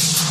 Peace.